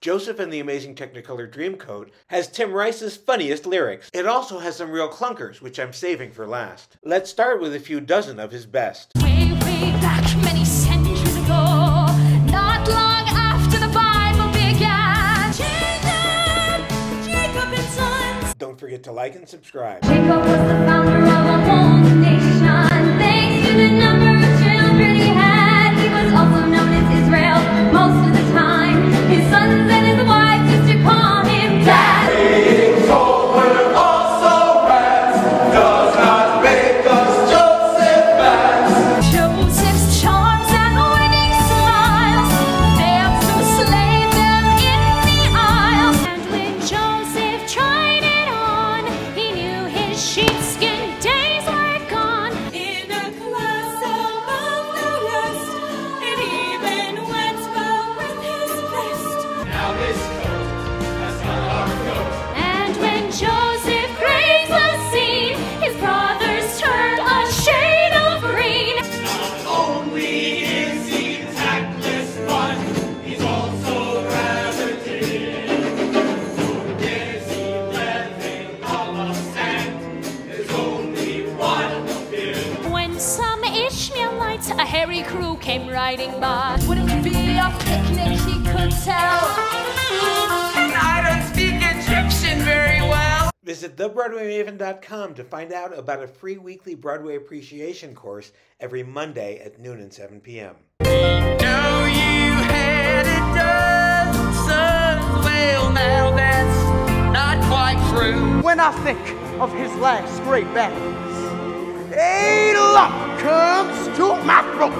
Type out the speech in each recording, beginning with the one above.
Joseph and the Amazing Technicolor Dreamcoat has Tim Rice's funniest lyrics. It also has some real clunkers, which I'm saving for last. Let's start with a few dozen of his best. Way, way back many centuries ago, not long after the Bible began. Jacob, Jacob and Sons. Don't forget to like and subscribe. Jacob was the founder of a whole nation. Thanks to the number Aves Ishmaelites, a hairy crew, came riding by, wouldn't be a picnic, he could tell. I don't speak Egyptian very well. Visit thebroadwaymaven.com to find out about a free weekly Broadway appreciation course every Monday at noon and 7 p.m. Know you had it done, sons. Well, now that's not quite true. When I think of his last great battles, a lump comes to my throat.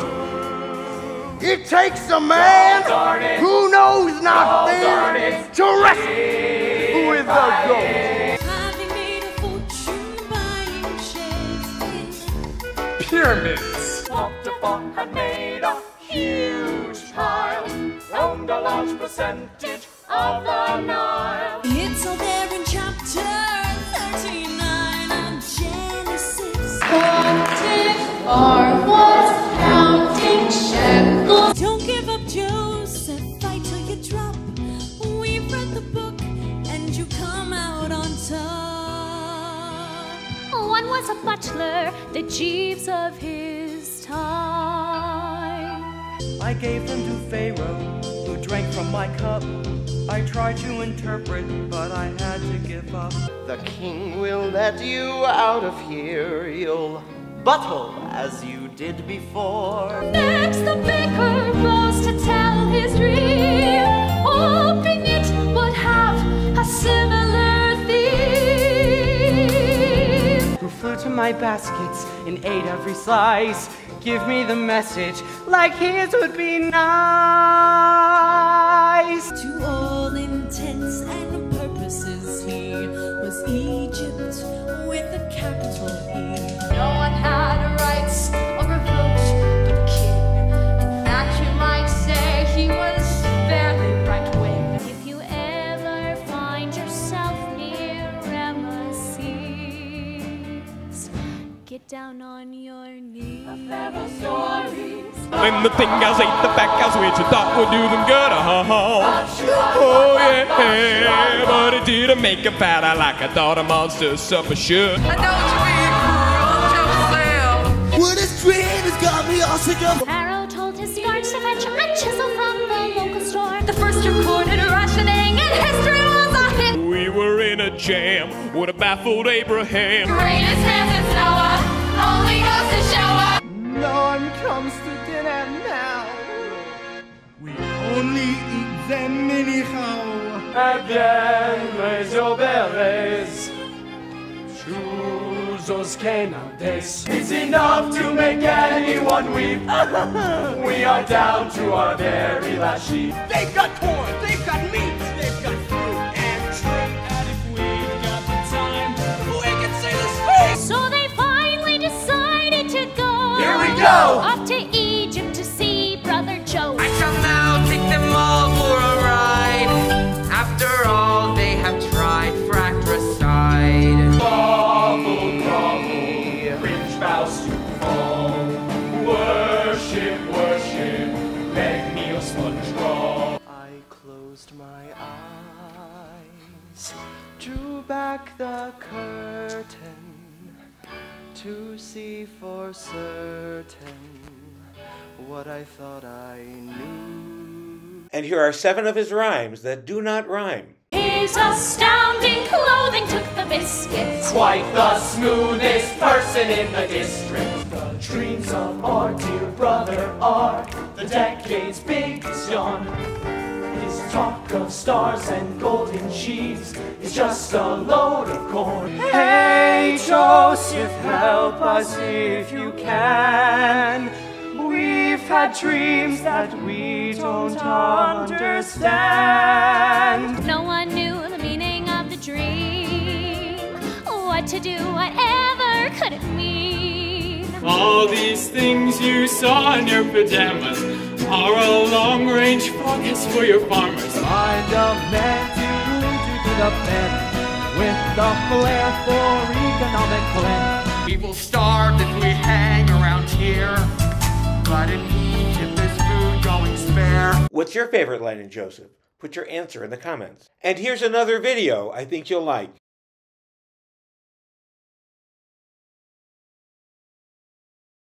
It takes a man darn it. who knows not darn fear to wrestle with the goat. Having made a fortune buying shares in Pyramids. Moctefort had made a huge pile, owned a large percentage of the Nile. It's all Don't give up, Joseph. Fight till you drop. We've read the book, and you come out on top. One was a butler, the Jeeves of his time. I gave them to Pharaoh, who drank from my cup. I tried to interpret, but I had to give up. The king will let you out of here. You'll buttle as you did before. Next, the baker rose to tell his dream, hoping it would have a similar theme. Who flew to my baskets and ate every slice. Give me the message, like his would be nice. Get down on your knees. stories. When the thing guys ate the fat cows, which you thought would do them good, uh-huh. Oh yeah, but it didn't make them fatter like I thought a monster supper should. I don't speak yourself. What a dream has got me all sick of. Pharaoh told his guards to fetch a chisel from the local store. The first recorded rationing in history was a hit. We were in a jam, would have baffled Abraham. Greatest hands in Noah, only goes to show up. None comes to dinner now. We only eat them anyhow. Eh bien, mes auberges, Chuzos Canantes. It's enough to make anyone weep. we are down to our very last sheep. They've got corn, go. Here we go. Off to Egypt to see Brother Joe. I shall now take them all for a ride. After all they have tried fratricide. Grovel, grovel, cringe vows to fall. Worship, worship, beg me a sponge draw. I closed my eyes, drew back the curtain to see for certain what I thought I knew. And here are seven of his rhymes that do not rhyme. His astounding clothing took the biscuit. Quite the smoothest person in the district. The dreams of our dear brother are the decade's biggest yawn. His talk of stars and golden sheaves is just a load of corn. Hey, Joseph, help us if you can. We've had dreams that we don't understand. No one knew the meaning of the dream. What to do, whatever could it mean? All these things you saw in your pajamas are a long range focus for your farmers. Mind of man to to the men with the flair for economic plan. People starve if we hang around here. But in Egypt there's food going spare. What's your favorite line in Joseph? Put your answer in the comments. And here's another video I think you'll like.